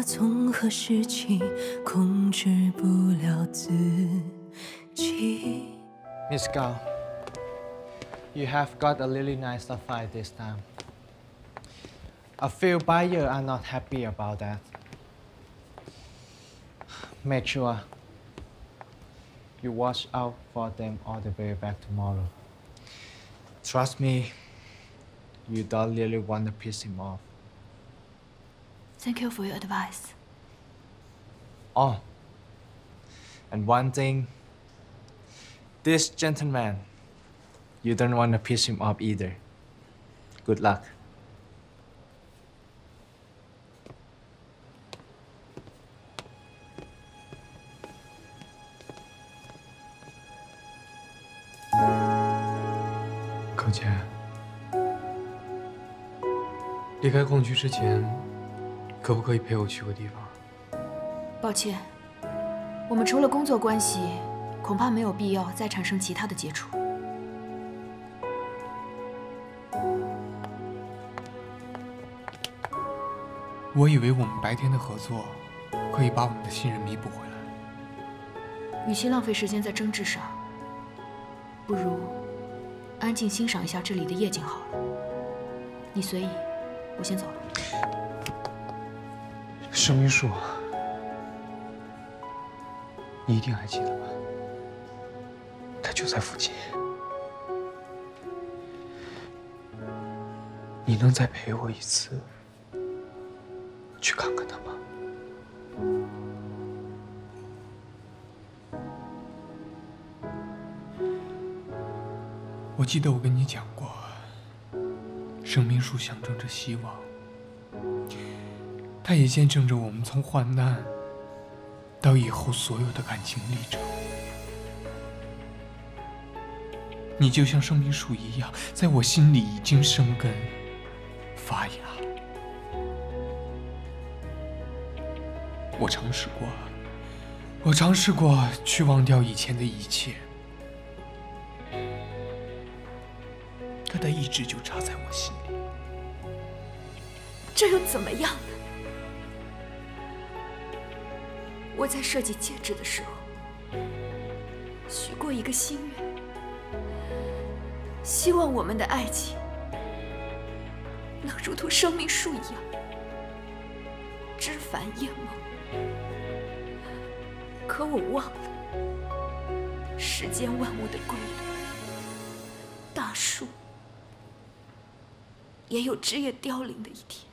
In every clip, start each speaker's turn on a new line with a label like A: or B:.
A: 怕从何时起控制不了自己。
B: Miss Gao, you have got a really nice sapphire this time. A few buyers are not happy about that. Make sure you watch out for them all the way back tomorrow. Trust me, you don't really want to piss him off.
A: Thank you for your advice.
B: Oh, and one thing this gentleman, you don't want to piss him off either. Good luck.
C: 可姐，离开矿区之前， 可不可以陪我去个地方？
D: 抱歉，我们除了工作关系，恐怕没有必要再产生其他的接触。
C: 我以为我们白天的合作可以把我们的信任弥补回来。
D: 与其浪费时间在争执上，不如安静欣赏一下这里的夜景好了。你随意，我先走了。
C: 生命树，你一定还记得吧？它就在附近。你能再陪我一次，去看看它吗？我记得我跟你讲过，生命树象征着希望。它也见证着我们从患难到以后所有的感情历程。你就像生命树一样，在我心里已经生根发芽。我尝试过，我尝试过去忘掉以前的一切，可它一直就扎在我心里。
D: 这又怎么样我在设计戒指的时候，许过一个心愿，希望我们的爱情能如同生命树一样，枝繁叶茂。可我忘了世间万物的规律，大树也有枝叶凋零的一天，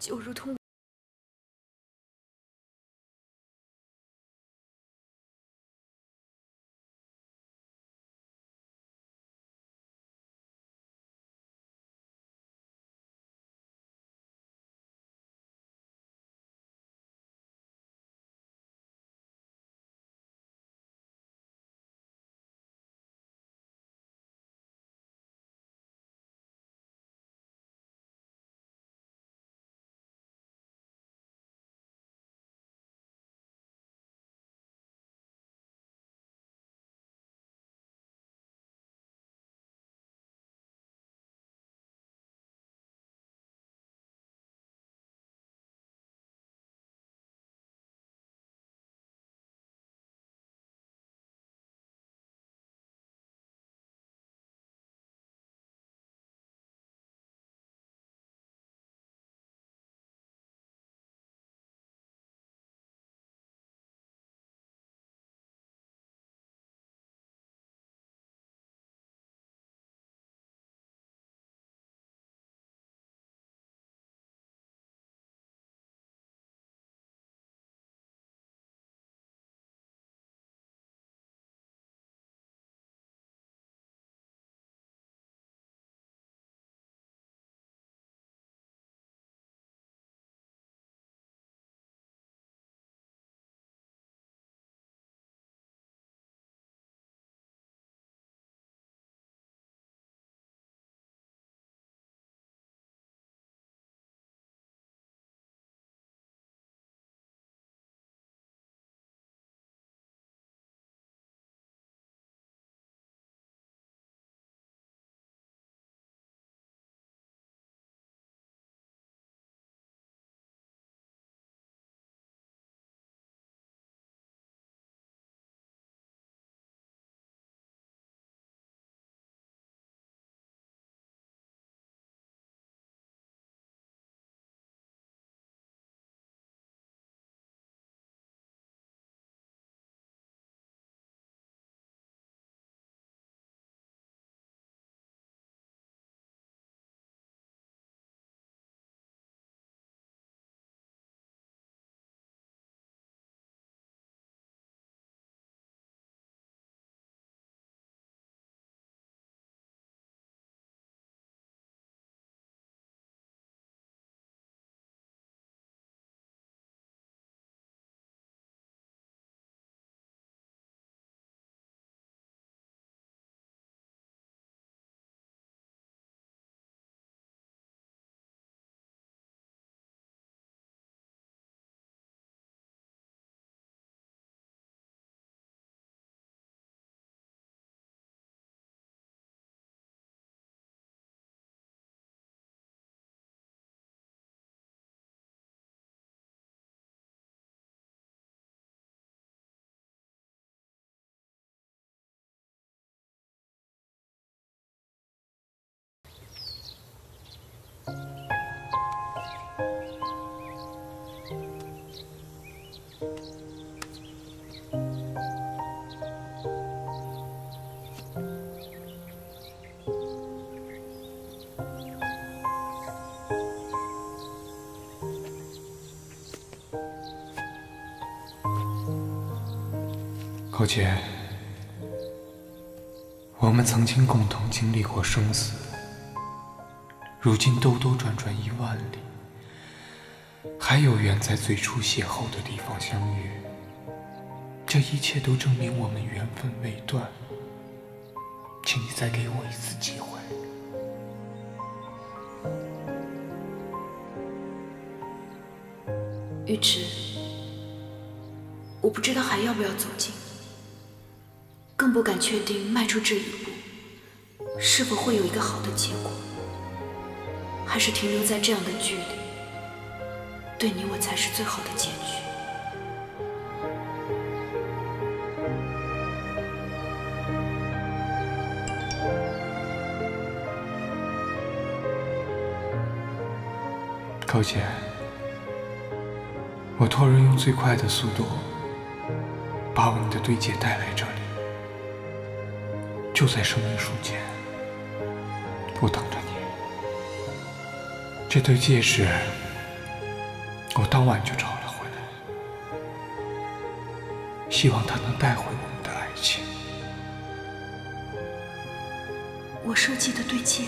D: 就如同。
C: 高杰，我们曾经共同经历过生死，如今兜兜转转一万里，还有缘在最初邂逅的地方相遇，这一切都证明我们缘分未断。请你再给我一次机会。
D: 玉池，我不知道还要不要走近，更不敢确定迈出这一步是否会有一个好的结果，还是停留在这样的距离，对你我才是最好的结局。
C: 寇姐，我托人用最快的速度把我们的对戒带来这里，就在生命树前，我等着你。这对戒指，我当晚就找了回来，希望它能带回我们的爱情。
D: 我设计的对戒。